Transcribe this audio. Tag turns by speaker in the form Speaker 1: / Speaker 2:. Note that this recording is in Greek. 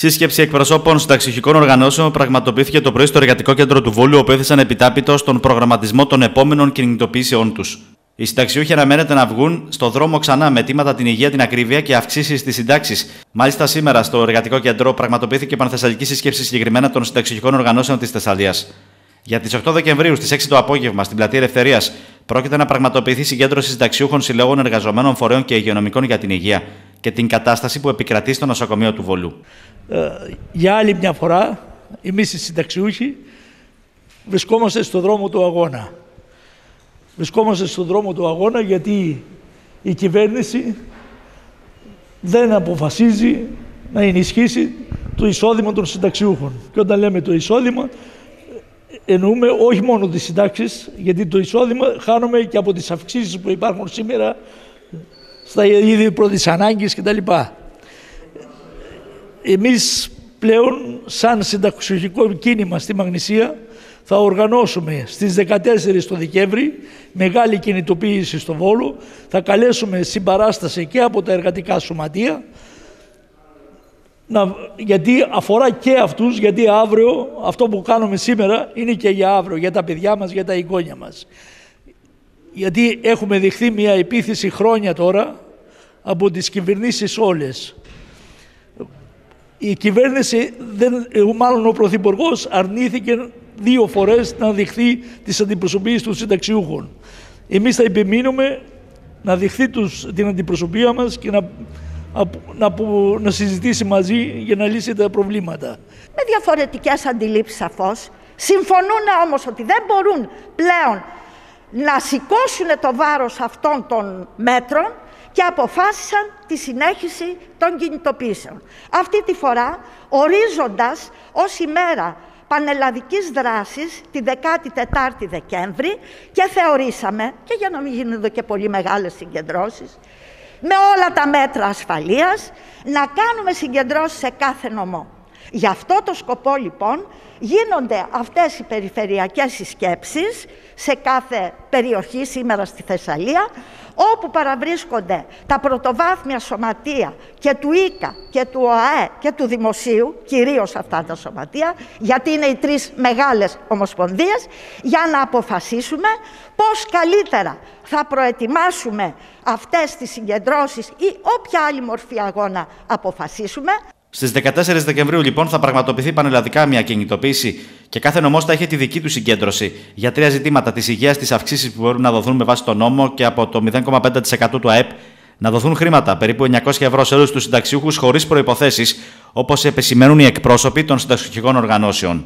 Speaker 1: Σύσκεψη εκπροσώπων συνταξιχικών οργανώσεων πραγματοποιήθηκε το πρωί στο Εργατικό Κέντρο του Βόλου, όπου έθεσαν επιτάπητο στον προγραμματισμό των επόμενων κινητοποιήσεών τους. Οι συνταξιούχοι αναμένεται να βγουν στο δρόμο ξανά με τίματα την υγεία, την ακρίβεια και αυξήσεις στι συντάξει. Μάλιστα, σήμερα στο Εργατικό Κέντρο πραγματοποιήθηκε πανθεσσαλική σύσκεψη συγκεκριμένα των συνταξιχικών οργανώσεων της Θεσσαλίας. Για τις 8 Δεκεμβρίου στις 6 το απόγευμα στην Πλατεία Ελευθερίας πρόκειται να πραγματοποιηθεί συγκέντρωση συνταξιούχων συλλόγων εργαζομένων φορέων και υγειονομικών για την υγεία και την κατάσταση που επικρατεί στο νοσοκομείο του Βολού.
Speaker 2: Ε, για άλλη μια φορά, εμείς οι συνταξιούχοι βρισκόμαστε στο δρόμο του αγώνα. Βρισκόμαστε στο δρόμο του αγώνα γιατί η κυβέρνηση δεν αποφασίζει να ενισχύσει το εισόδημα των συνταξιούχων. Και όταν λέμε το εισόδημα, εννοούμε όχι μόνο τις συντάξεις, γιατί το εισόδημα χάνουμε και από τις αυξήσεις που υπάρχουν σήμερα στα είδη πρώτης ανάγκης κτλ. Εμείς πλέον σαν συνταξιωτικό κίνημα στη Μαγνησία θα οργανώσουμε στις 14 το Δεκέμβρη μεγάλη κινητοποίηση στο Βόλο. Θα καλέσουμε συμπαράσταση και από τα εργατικά σωματεία να, γιατί αφορά και αυτούς, γιατί αύριο αυτό που κάνουμε σήμερα είναι και για αύριο, για τα παιδιά μας, για τα εγγόνια μας. Γιατί έχουμε δεχθεί μια επίθεση χρόνια τώρα από τις κυβερνήσεις όλες. Η κυβέρνηση, δεν, μάλλον ο Πρωθυπουργός αρνήθηκε δύο φορές να δεχθεί τις αντιπροσωπείες των συνταξιούχων. Εμείς θα επιμείνουμε να δεχθεί τους, την αντιπροσωπεία μας και να να, να συζητήσει μαζί για να λύσει τα προβλήματα.
Speaker 3: Με διαφορετικές αντιλήψεις σαφώς. Συμφωνούν όμως ότι δεν μπορούν πλέον να σηκώσουν το βάρος αυτών των μέτρων και αποφάσισαν τη συνέχιση των κινητοποιήσεων. Αυτή τη φορά ορίζοντας ως ημέρα πανελλαδικής δράσης τη 14η Δεκέμβρη και θεωρήσαμε, και για να μην γίνονται και πολύ μεγάλες συγκεντρώσεις, με όλα τα μέτρα ασφαλείας να κάνουμε συγκεντρώσεις σε κάθε νομό. Γι' αυτό το σκοπό λοιπόν γίνονται αυτές οι περιφερειακές συσκέψεις σε κάθε περιοχή σήμερα στη Θεσσαλία όπου παραβρίσκονται τα πρωτοβάθμια σωματεία και του ΙΚΑ και του ΟΑΕ και του Δημοσίου, κυρίως αυτά τα σωματεία, γιατί είναι οι τρεις μεγάλες ομοσπονδίες, για να αποφασίσουμε πώς καλύτερα θα προετοιμάσουμε αυτές τις συγκεντρώσεις ή όποια άλλη μορφή αγώνα αποφασίσουμε.
Speaker 1: Στις 14 Δεκεμβρίου, λοιπόν, θα πραγματοποιηθεί πανελλαδικά μια κινητοποίηση και κάθε νομός θα έχει τη δική του συγκέντρωση για τρία ζητήματα της υγείας, τις αυξήσεις που μπορούν να δοθούν με βάση τον νόμο και από το 0,5% του ΑΕΠ να δοθούν χρήματα, περίπου 900 ευρώ σε όλους τους συνταξιούχους χωρίς προποθέσει, όπως επισημαίνουν οι εκπρόσωποι των συνταξιούχων οργανώσεων.